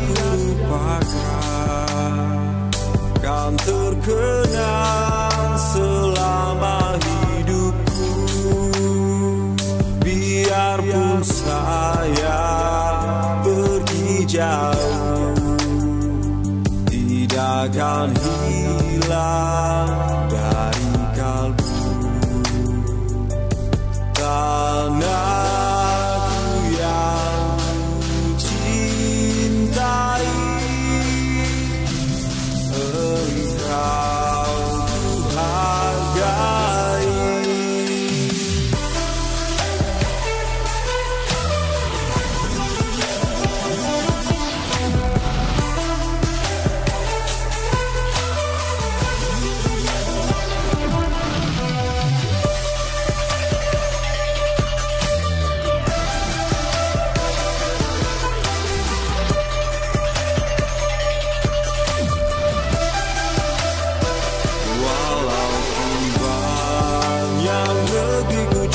Lupakan kan terkenang selama hidupku. Biarpun saya pergi jauh tidak akan hilang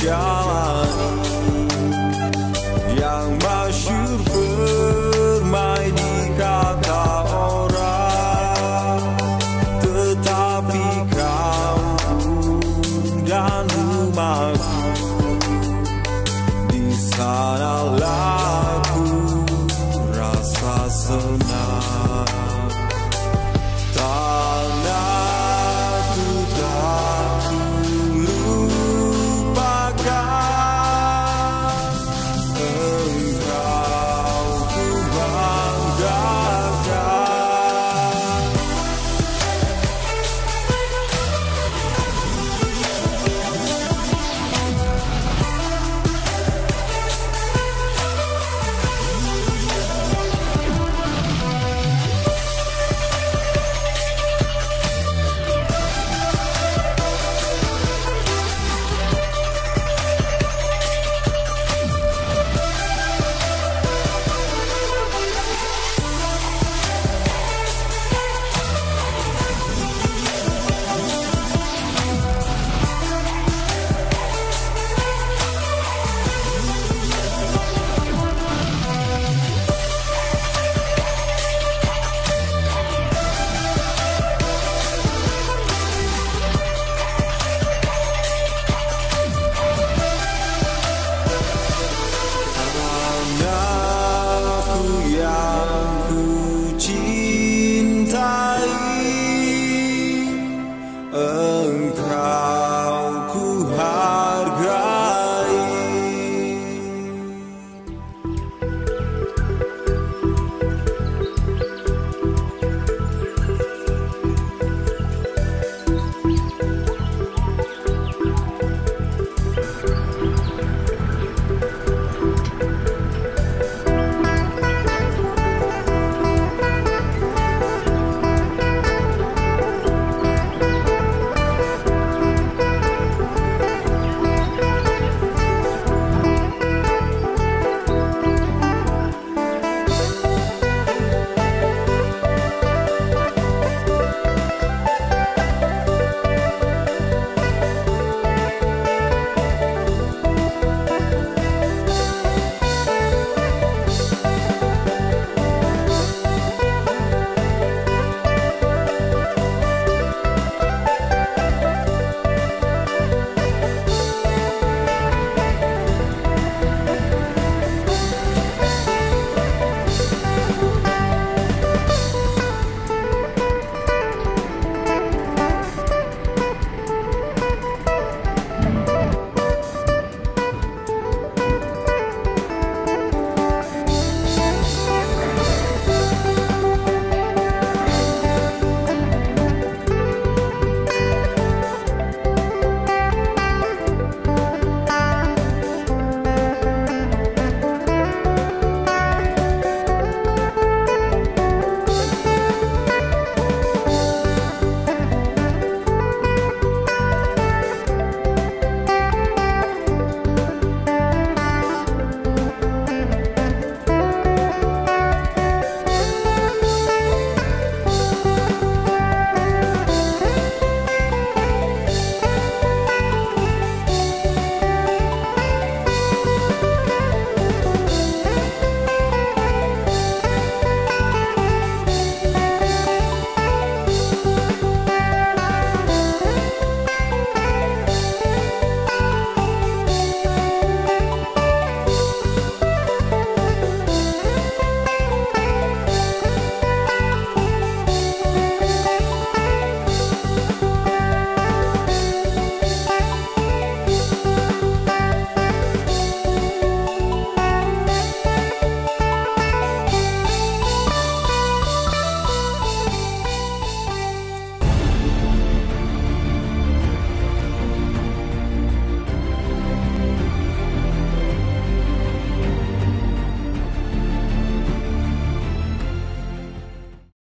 job.